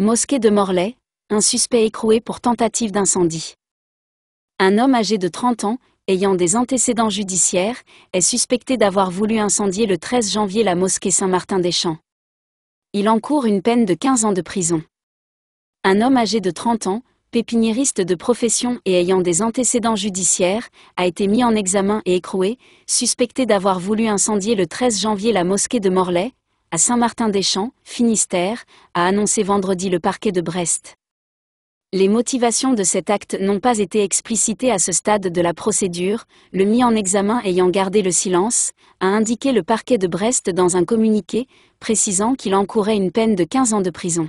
Mosquée de Morlaix, un suspect écroué pour tentative d'incendie. Un homme âgé de 30 ans, ayant des antécédents judiciaires, est suspecté d'avoir voulu incendier le 13 janvier la mosquée Saint-Martin-des-Champs. Il encourt une peine de 15 ans de prison. Un homme âgé de 30 ans, pépiniériste de profession et ayant des antécédents judiciaires, a été mis en examen et écroué, suspecté d'avoir voulu incendier le 13 janvier la mosquée de Morlaix, à Saint-Martin-des-Champs, Finistère, a annoncé vendredi le parquet de Brest. Les motivations de cet acte n'ont pas été explicitées à ce stade de la procédure, le mis en examen ayant gardé le silence, a indiqué le parquet de Brest dans un communiqué, précisant qu'il encourait une peine de 15 ans de prison.